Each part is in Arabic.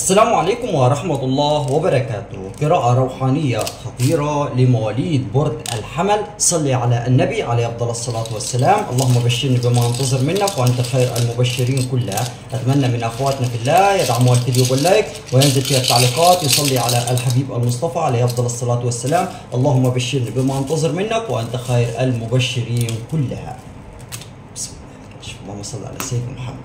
السلام عليكم ورحمة الله وبركاته. قراءة روحانية خطيرة لمواليد برد الحمل. صلي على النبي عليه أفضل الصلاة والسلام. اللهم بشرني بما انتظر منك وأنت خير المبشرين كلها. أتمنى من أخواتنا في الله يدعموا الفيديو باللايك وينزل فيها التعليقات. يصلي على الحبيب المصطفى عليه أفضل الصلاة والسلام. اللهم بشرني بما انتظر منك وأنت خير المبشرين كلها. بسم الله. اللهم صل على سيدنا محمد.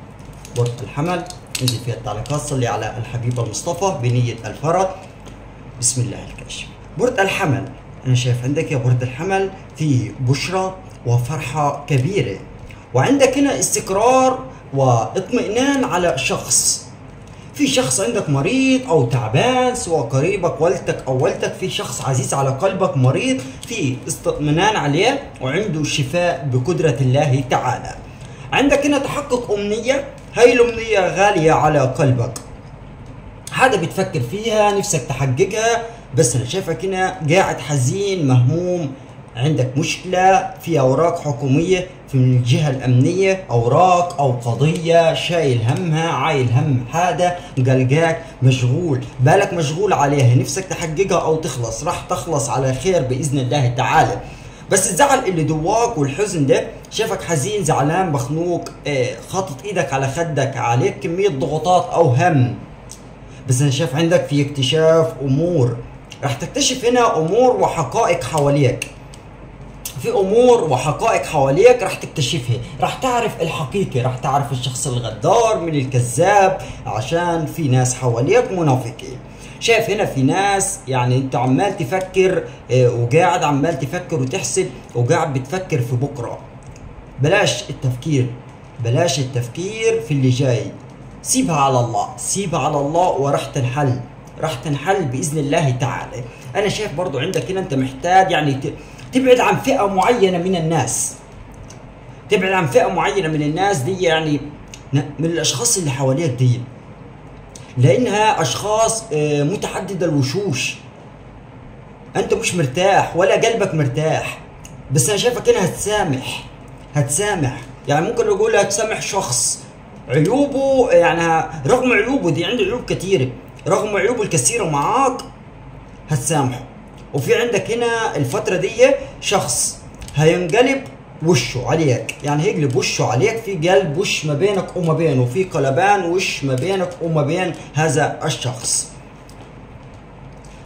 برد الحمل. انزل فيها التعليقات. صلي على الحبيب المصطفى بنية الفرج. بسم الله الكاشف. برد الحمل. أنا شايف عندك يا برد الحمل في بشرى وفرحة كبيرة. وعندك هنا استقرار واطمئنان على شخص. في شخص عندك مريض أو تعبان سواء قريبك والدتك أو والدتك في شخص عزيز على قلبك مريض في اطمئنان عليه وعنده شفاء بقدرة الله تعالى. عندك هنا تحقق أمنية. هاي الأمنية غالية على قلبك. هذا بتفكر فيها نفسك تحققها بس أنا شايفك هنا قاعد حزين مهموم عندك مشكلة في أوراق حكومية في الجهة الأمنية أوراق أو قضية شايل همها عايل هم هذا قلقاك مشغول. بالك مشغول عليها نفسك تحققها أو تخلص. راح تخلص على خير بإذن الله تعالى. بس الزعل اللي جواك والحزن ده شايفك حزين زعلان مخنوق آه، خاطط إيدك على خدك عليك كمية ضغوطات أو هم. بس أنا شايف عندك في اكتشاف أمور. راح تكتشف هنا أمور وحقائق حواليك. في أمور وحقائق حواليك راح تكتشفها. راح تعرف الحقيقة راح تعرف الشخص الغدار من الكذاب عشان في ناس حواليك منافقين. شايف هنا في ناس يعني انت عمال تفكر آه، وقاعد عمال تفكر وتحسب وقاعد بتفكر في بكرة. بلاش التفكير بلاش التفكير في اللي جاي. سيبها على الله سيبها على الله وراح تنحل راح تنحل بإذن الله تعالى. أنا شايف برضو عندك هنا أنت محتاج يعني تبعد عن فئة معينة من الناس. تبعد عن فئة معينة من الناس دي يعني من الأشخاص اللي حواليك دي. لأنها أشخاص آه، متعدده الوشوش. أنت مش مرتاح ولا قلبك مرتاح. بس أنا شايفك هنا هتسامح هتسامح. يعني ممكن نقول هتسامح شخص عيوبه يعني رغم عيوبه دي عنده عيوب كثيره رغم عيوبه الكثيرة معاك هتسامحه. وفي عندك هنا الفترة دي شخص هينقلب وشه عليك. يعني هيقلب وشه عليك في قلب وش ما بينك وما بينه في قلبان وش ما بينك وما بين هذا الشخص.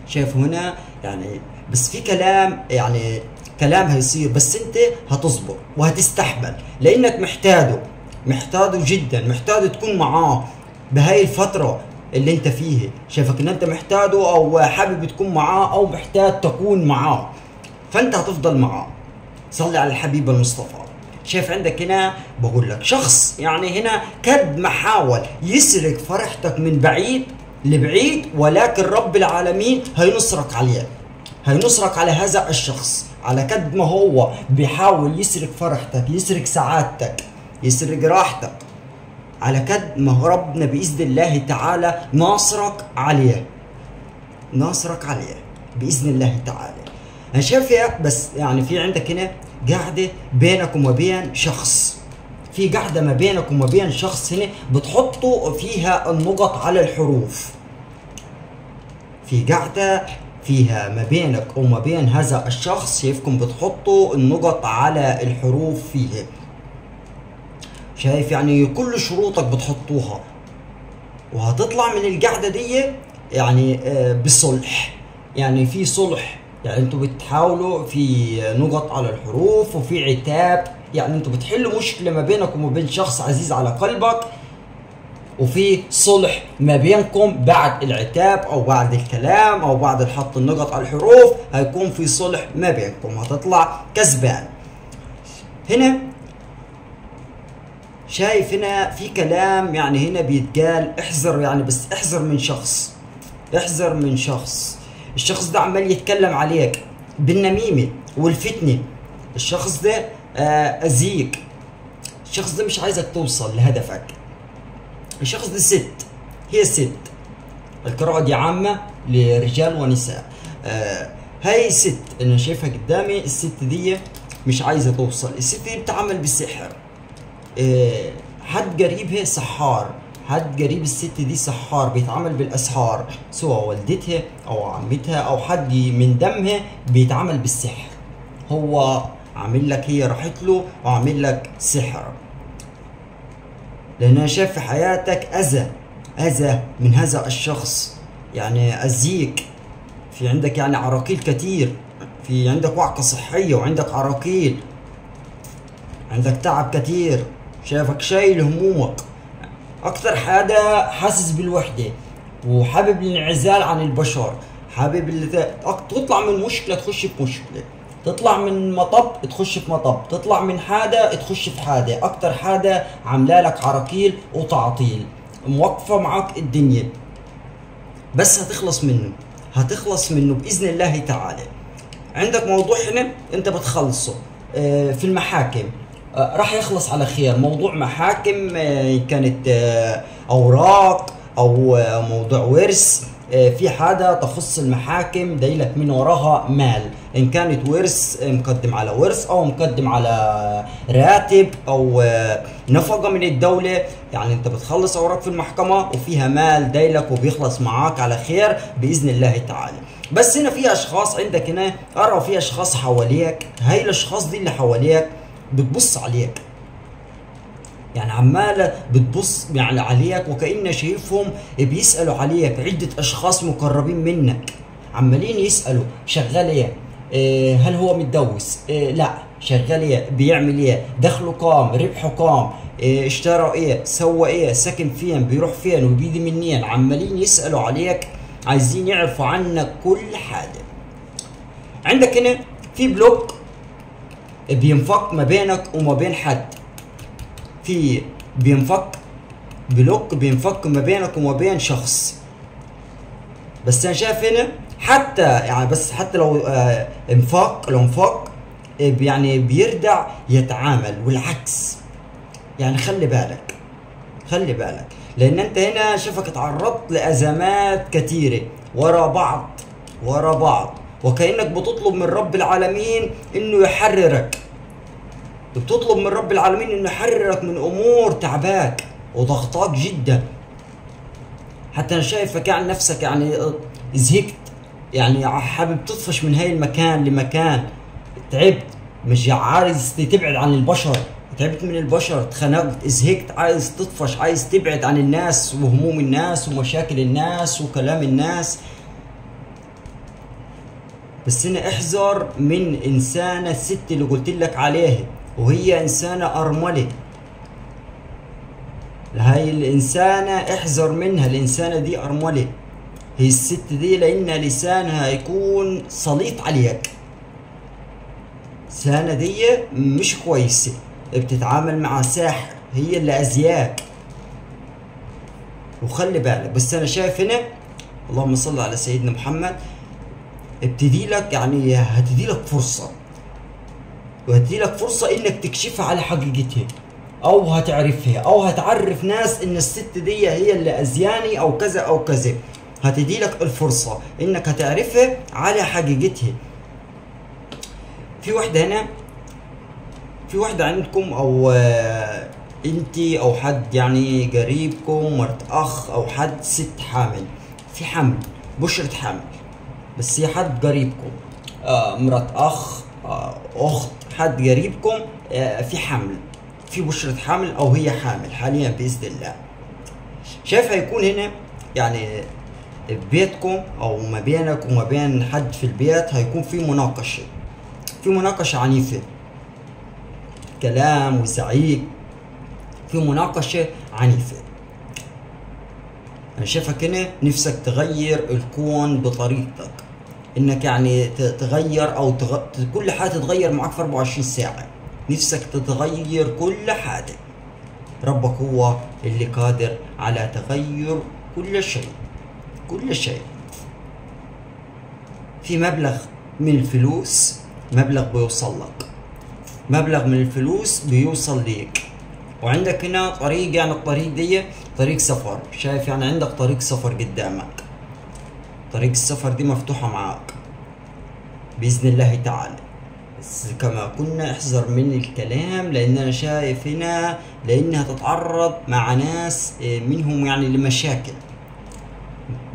شايف هنا؟ يعني بس في كلام يعني كلام هيصير بس انت هتصبر وهتستحمل لأنك محتاجه محتاجه جدا محتاج تكون معاه بهاي الفترة اللي انت فيه. شايفك إن انت محتاجه أو حابب تكون معاه أو محتاج تكون معاه فأنت هتفضل معاه. صلي على الحبيب المصطفى. شايف عندك هنا؟ بقول لك شخص يعني هنا ما حاول يسرق فرحتك من بعيد لبعيد ولكن رب العالمين هينصرك عليه. هينصرك على هذا الشخص على قد ما هو. بيحاول يسرق فرحتك يسرق سعادتك يسرق راحتك. على قد ما ربنا بإذن الله تعالى ناصرك عليه. ناصرك عليه بإذن الله تعالى. أنا شايف بس يعني في عندك هنا قاعدة بينك وما بين شخص. في قاعدة ما بينك وما بين شخص هنا بتحطوا فيها النقط على الحروف. في قاعدة فيها ما بينك وما بين هذا الشخص شايفكم بتحطوا النقط على الحروف فيه. شايف يعني كل شروطك بتحطوها. وهتطلع من القعده دي يعني آه، بصلح. يعني في صلح. يعني أنتوا بتحاولوا في نقط على الحروف وفي عتاب. يعني أنتوا بتحلوا مشكلة ما بينك وما بين شخص عزيز على قلبك وفي صلح ما بينكم بعد العتاب أو بعد الكلام أو بعد حط النقط على الحروف. هيكون في صلح ما بينكم هتطلع كسبان. هنا شايف هنا في كلام يعني هنا بيتقال احذر يعني بس احذر من شخص. احذر من شخص. الشخص ده عمال يتكلم عليك بالنميمة والفتنة. الشخص ده آه، أذيك. الشخص ده مش عايزك توصل لهدفك. الشخص ده ست. هي ست. القراءة دي عامة لرجال ونساء. آه هاي ست. أنا شايفها قدامي. الست دي مش عايزة توصل. الست دي بتعمل بالسحر. آه، حد قريبها سحار. حد قريب الست دي سحار بيتعامل بالأسحار سواء والدتها أو عمتها أو حد من دمها بيتعامل بالسحر. هو عامل لك هي راحت له وعامل لك سحر. لأن أنا شايف في حياتك أذى أذى من هذا الشخص. يعني أذيك. في عندك يعني عراقيل كتير. في عندك وعكة صحية وعندك عراقيل. عندك تعب كتير. شايفك شايل همومك. أكتر حدا حاسس بالوحدة وحابب الانعزال عن البشر حابب تطلع من مشكلة تخش في مشكلة تطلع من مطب تخش في مطب تطلع من حادة تخش في حادة أكتر حادة لك عراقيل وتعطيل موقفة معك الدنيا. بس هتخلص منه هتخلص منه بإذن الله تعالى. عندك موضوع هنا أنت بتخلصه آه، في المحاكم. راح يخلص على خير. موضوع محاكم آه، كانت آه، أوراق أو آه، موضوع ورث آه، في حاجة تخص المحاكم دايلك من وراها مال. إن كانت ورث آه، مقدم على ورث أو مقدم على راتب أو آه، نفقة من الدولة. يعني أنت بتخلص أوراق في المحكمة وفيها مال دايلك وبيخلص معاك على خير بإذن الله تعالى. بس هنا في أشخاص عندك هنا أرى في أشخاص حواليك. هاي الأشخاص دي اللي حواليك بتبص عليك يعني عمالة بتبص يعني عليك وكأن شايفهم بيسألوا عليك عدة أشخاص مقربين منك عمالين يسألوا شغال إيه؟ إيه هل هو متجوز؟ إيه لا شغال إيه؟ بيعمل إيه؟ دخله كام؟ ربحه كام؟ إيه اشترى إيه؟ سوى إيه؟ ساكن فين؟ بيروح فين؟ وبيجي منين؟ عمالين يسألوا عليك عايزين يعرفوا عنك كل حاجة عندك هنا في block بينفك ما بينك وما بين حد. في بينفك block بينفك ما بينك وما بين شخص. بس أنا شايف هنا حتى يعني بس حتى لو آه انفاق لو انفاق آه، يعني بيرجع يتعامل والعكس. يعني خلي بالك خلي بالك. لأن أنت هنا شوفك تعرضت لأزمات كثيرة ورا بعض ورا بعض. وكأنك بتطلب من رب العالمين إنه يحررك. بتطلب من رب العالمين إنه يحررك من أمور تعباك وضغطاك جدا. حتى أنا شايفك يعني نفسك يعني زهقت. يعني حابب تطفش من هاي المكان لمكان. تعبت. مش عايز تبعد عن البشر. تعبت من البشر. اتخنقت زهقت. عايز تطفش. عايز تبعد عن الناس وهموم الناس ومشاكل الناس وكلام الناس. بس هنا أحذر من إنسانة الست اللي قلت لك عليها وهي إنسانة أرملة. هاي الإنسانة أحذر منها الإنسانة دي أرملة. هي الست دي لأن لسانها يكون سليط عليك. لسانة دي مش كويسة بتتعامل مع ساحر هي اللي ازياك وخلي بالك بس أنا شايف هنا اللهم صل على سيدنا محمد ابتدي لك يعني هتدي لك فرصة. وهتدي لك فرصة إنك تكشفها على حقيقتها أو هتعرفها أو هتعرف ناس إن الست دي هي اللي أزياني أو كذا أو كذا. هتدي لك الفرصة إنك هتعرفها على حقيقتها. في واحدة هنا في واحدة عندكم أو انتي أو حد يعني قريبكم مرت أخ أو حد ست حامل. في حمل بشرة حمل بس هي حد قريبكم. آه مرات أخ آه أخت حد قريبكم آه في حمل في بشرة حمل أو هي حامل حاليا بإذن الله. شايف هيكون هنا يعني بيتكم أو ما بينك وما بين حد في البيت هيكون في مناقشة في مناقشة عنيفة. كلام وزعيق في مناقشة عنيفة. أنا شايفك هنا نفسك تغير الكون بطريقتك. إنك يعني تغير أو تغ... كل حاجة تتغير معك في 24 ساعة. نفسك تتغير كل حاجة ربك هو اللي قادر على تغير كل شيء. كل شيء. في مبلغ من الفلوس مبلغ بيوصل لك. مبلغ من الفلوس بيوصل ليك. وعندك هنا طريق يعني الطريق دي طريق سفر. شايف يعني عندك طريق سفر قدامك. طريق السفر دي مفتوحة معاك. بإذن الله تعالى. بس كما كنا احذر من الكلام لأن أنا شايف هنا لأنها تتعرض مع ناس آه، منهم يعني لمشاكل.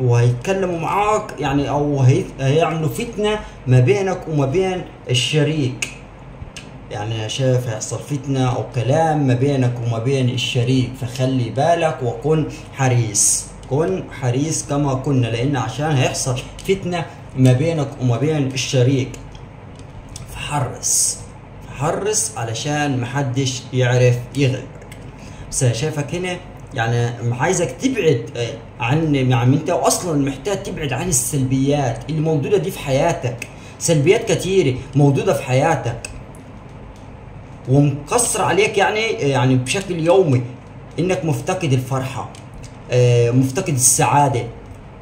وهيتكلموا معاك يعني أو هي- هيعملوا فتنة ما بينك وما بين الشريك. يعني أنا شايف هيحصل فتنة أو كلام ما بينك وما بين الشريك فخلي بالك وكن حريص. كن حريص كما كنا لأن عشان هيحصل فتنة ما بينك وما بين الشريك. فحرص حرص علشان محدش يعرف يغلبك. بس أنا شايفك هنا يعني عايزك تبعد آه، عن يعني أنت أصلا محتاج تبعد عن السلبيات اللي موجودة دي في حياتك. سلبيات كتيرة موجودة في حياتك. ومقصر عليك يعني يعني بشكل يومي إنك مفتقد الفرحة. آه، مفتقد السعادة.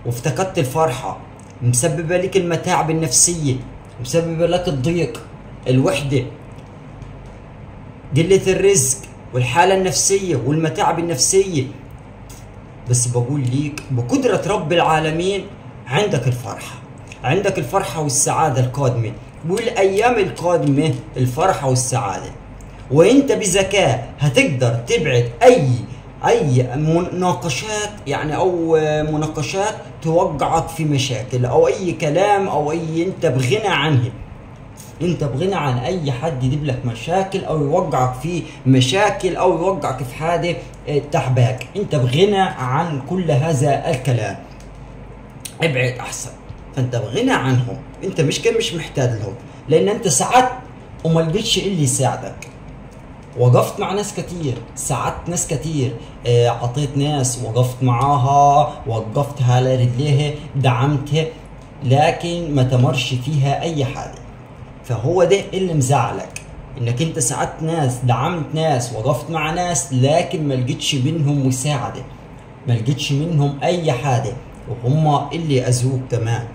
وافتقدت الفرحة. مسببه لك المتاعب النفسية. مسببه لك الضيق الوحدة. قلة الرزق والحالة النفسية والمتاعب النفسية. بس بقول ليك بقدرة رب العالمين عندك الفرحة. عندك الفرحة والسعادة القادمة. والأيام القادمة الفرحة والسعادة. وإنت بذكاء هتقدر تبعد أي أي مناقشات يعني أو مناقشات توقعك في مشاكل أو أي كلام أو أي أنت بغنى عنه أنت بغنى عن أي حد يجيب لك مشاكل أو يوقعك في مشاكل أو يوقعك في حاجة آه، تعباك أنت بغنى عن كل هذا الكلام. ابعد أحسن. فأنت بغنى عنهم. أنت مش كان مش محتاج لهم. لأن أنت ساعدت وما لقيتش اللي يساعدك. وقفت مع ناس كتير ساعدت ناس كتير آه، عطيت ناس وقفت معاها وقفتها على رجليها دعمتها لكن ما تمرش فيها أي حاجة. فهو ده اللي مزعلك إنك أنت ساعدت ناس دعمت ناس وقفت مع ناس لكن ما لقيتش منهم مساعدة ما لقيتش منهم أي حاجة. وهم اللي اذوك كمان.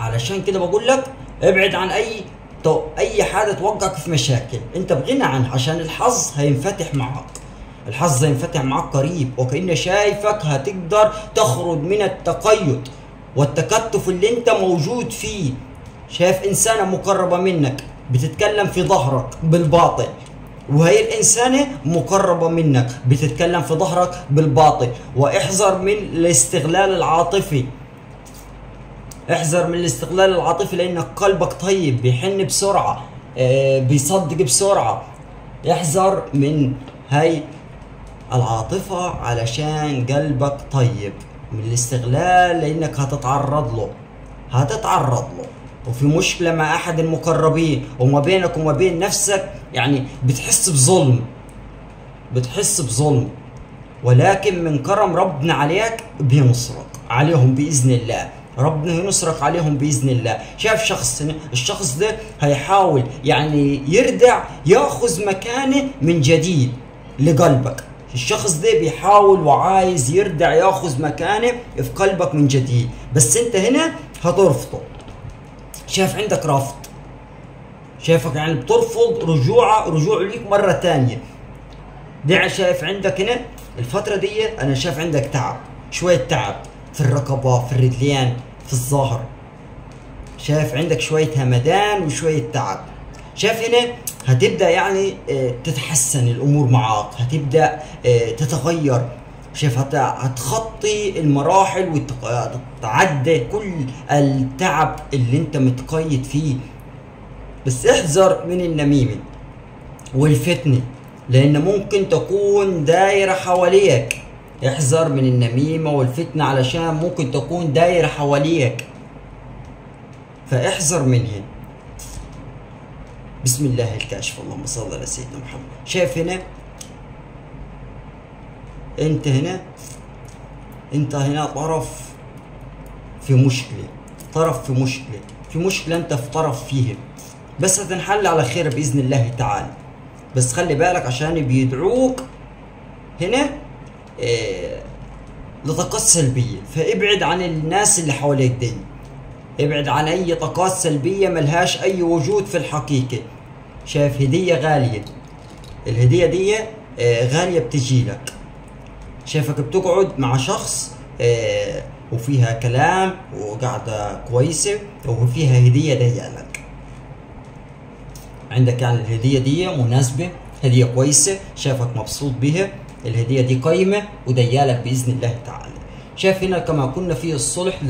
علشان كده بقول لك ابعد عن أي تو أي حاجة توقعك في مشاكل؟ أنت بغنى عنها عشان الحظ هينفتح معاك. الحظ هينفتح معاك قريب وكأن شايفك هتقدر تخرج من التقيد والتكتف اللي أنت موجود فيه. شايف إنسانة مقربة منك بتتكلم في ظهرك بالباطل وهي الإنسانة مقربة منك بتتكلم في ظهرك بالباطل. واحذر من الاستغلال العاطفي. احذر من الاستغلال العاطفي لانك قلبك طيب بيحن بسرعة آه، بيصدق بسرعة. احذر من هاي العاطفة علشان قلبك طيب. من الاستغلال لأنك هتتعرض له هتتعرض له. وفي مشكلة مع أحد المقربين وما بينك وما بين نفسك يعني بتحس بظلم بتحس بظلم. ولكن من كرم ربنا عليك بينصرك عليهم بإذن الله. ربنا ينصرك عليهم بإذن الله. شاف شخص الشخص ده هيحاول يعني يردع يأخذ مكانه من جديد لقلبك. الشخص ده بيحاول وعايز يردع يأخذ مكانه في قلبك من جديد. بس أنت هنا هترفضه. شايف عندك رفض. شايفك يعني بترفض رجوعه رجوع ليك مرة تانية. دي شايف عندك هنا الفترة دي أنا شايف عندك تعب شوية تعب. في الرقبة في الرجلين في الظهر. شايف عندك شوية همدان وشوية تعب. شايف هنا هتبدأ يعني آه، تتحسن الأمور معاك هتبدأ آه، تتغير. شايف هت- هتخطي المراحل وتعدي كل التعب اللي انت متقيد فيه. بس احذر من النميمة والفتنة لأن ممكن تكون دايرة حواليك. احذر من النميمة والفتنة علشان ممكن تكون دايرة حواليك. فاحذر منها. بسم الله الكاشف. اللهم صل على سيدنا محمد. شايف هنا؟ انت هنا؟ انت هنا طرف في مشكلة. طرف في مشكلة. في مشكلة انت في طرف فيها. بس هتنحل على خير بإذن الله تعالى. بس خلي بالك عشان بيدعوك. هنا؟ لطاقات سلبية. فابعد عن الناس اللي حواليك دي. ابعد عن أي طاقات سلبية ملهاش أي وجود في الحقيقة. شايف هدية غالية. الهدية دي آه غالية بتجيلك شايفك بتقعد مع شخص آه وفيها كلام وقعدة كويسة وفيها هدية جاية لك. عندك يعني الهدية دي مناسبة هدية كويسة شايفك مبسوط بها الهدية دي قيمه وديالك بإذن الله تعالى. شايف هنا كما كنا في الصلح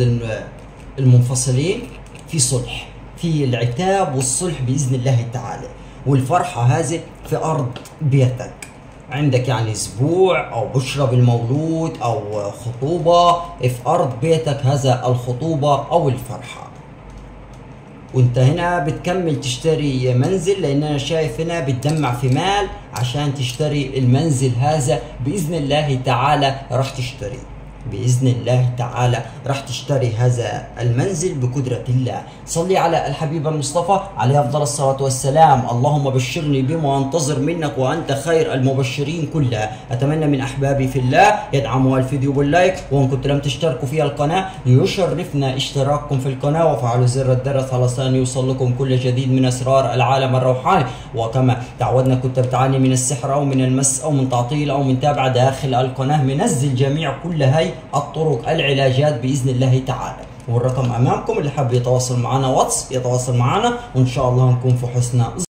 للمنفصلين في صلح في العتاب والصلح بإذن الله تعالى. والفرحة هذه في أرض بيتك. عندك يعني أسبوع أو بشرى بالمولود أو خطوبة في أرض بيتك هذا الخطوبة أو الفرحة. وانت هنا بتكمل تشتري منزل لأن أنا شايف هنا بتجمع في مال عشان تشتري المنزل هذا بإذن الله تعالى راح تشتريه بإذن الله تعالى راح تشتري هذا المنزل بقدرة الله. صلي على الحبيب المصطفى عليه أفضل الصلاة والسلام. اللهم بشرني بما أنتظر منك وأنت خير المبشرين كلها أتمنى من أحبابي في الله يدعموا الفيديو باللايك وإن كنت لم تشتركوا في القناة يشرفنا اشتراككم في القناة وفعلوا زر الجرس علشان يوصل لكم كل جديد من أسرار العالم الروحاني. وكما تعودنا كنت بتعاني من السحر أو من المس أو من تعطيل أو من تابعه داخل القناة منزل جميع كل هاي الطرق العلاجات بإذن الله تعالى. والرقم أمامكم اللي حاب يتواصل معنا واتس يتواصل معنا وإن شاء الله نكون في حسن